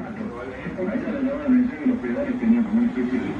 A ella le llamaba la atención que los pedales tenían como una especie de